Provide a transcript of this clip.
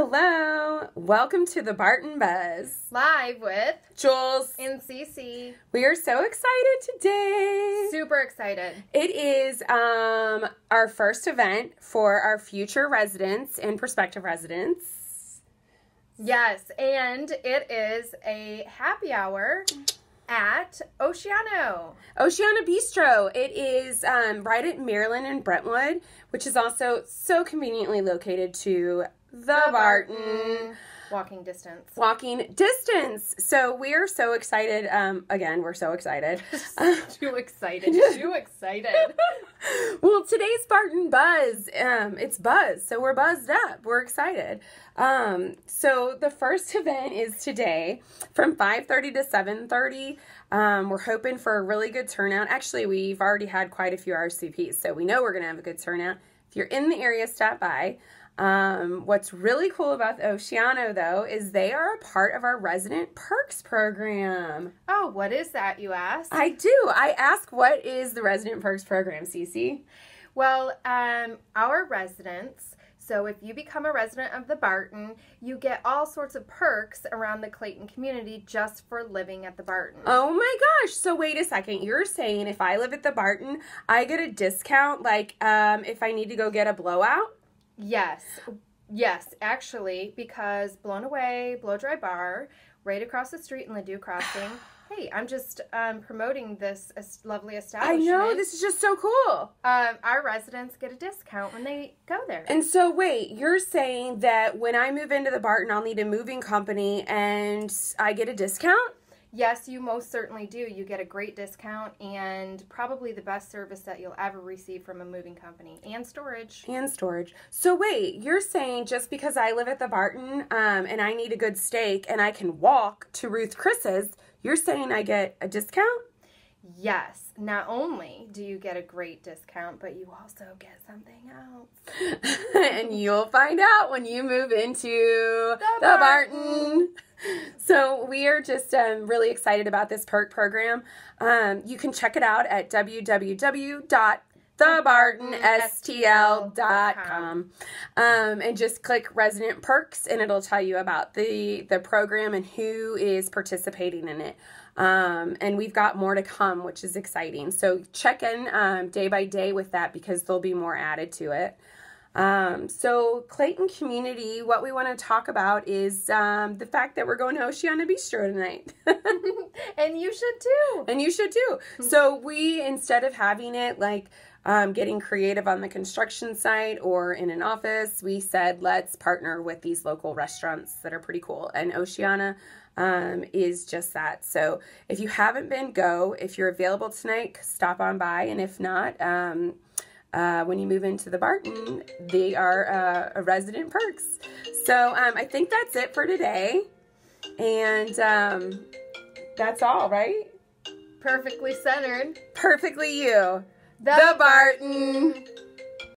Hello, welcome to the Barton Buzz. Live with Jules, and Cece. we are so excited today. Super excited. It is um, our first event for our future residents and prospective residents. Yes, and it is a happy hour at Oceano. Oceana Bistro. It is um, right at Maryland and Brentwood, which is also so conveniently located to the, Barton. Walking distance. Walking distance. So we are so excited. Um, again, we're so excited. Too excited. Too excited. well, today's Barton Buzz. Um, it's Buzz, so we're buzzed up. We're excited. Um, so the first event is today from 5:30 to 7:30. Um, we're hoping for a really good turnout. Actually, we've already had quite a few RCPs, so we know we're going to have a good turnout. If you're in the area, stop by. Um, what's really cool about the Oceano, though, is they are a part of our resident perks program. Oh, what is that, you ask? I do. I ask, what is the resident perks program, Cece? Well, um, our residents. So, if you become a resident of the Barton, you get all sorts of perks around the Clayton community just for living at the Barton. Oh my gosh. So wait a second. You're saying if I live at the Barton, I get a discount like um if I need to go get a blowout? Yes, yes, actually, because Blown Away, Blow Dry Bar, right across the street in Ladue Crossing. hey, I'm just um, promoting this lovely lovely I know this is just so cool. Um, our residents get a discount when they go there. And so wait, you're saying that when I move into the Barton, I'll need a moving company and I get a discount? Yes, you most certainly do. You get a great discount and probably the best service that you'll ever receive from a moving company and storage. And storage. So wait, you're saying just because I live at the Barton um, and I need a good steak and I can walk to Ruth Chris's, you're saying I get a discount? Yes, not only do you get a great discount, but you also get something else. and you'll find out when you move into the, The Barton. So we are just um, really excited about this perk program. Um, you can check it out at www.thebartonstl.com um, and just click resident perks and it'll tell you about the the program and who is participating in it. Um, and we've got more to come, which is exciting. So check in um, day by day with that because there'll be more added to it. Um, so Clayton community, what we want to talk about is um, the fact that we're going to Oceana Bistro tonight. and you should too. and you should too. So we, instead of having it like um, getting creative on the construction site or in an office, we said let's partner with these local restaurants that are pretty cool. And Oceana um, is just that. So if you haven't been, go. If you're available tonight, stop on by. And if not, um, uh, when you move into the Barton, they are uh, a resident perks. So um, I think that's it for today. And um, that's all, right? Perfectly centered. Perfectly you. The The Barton.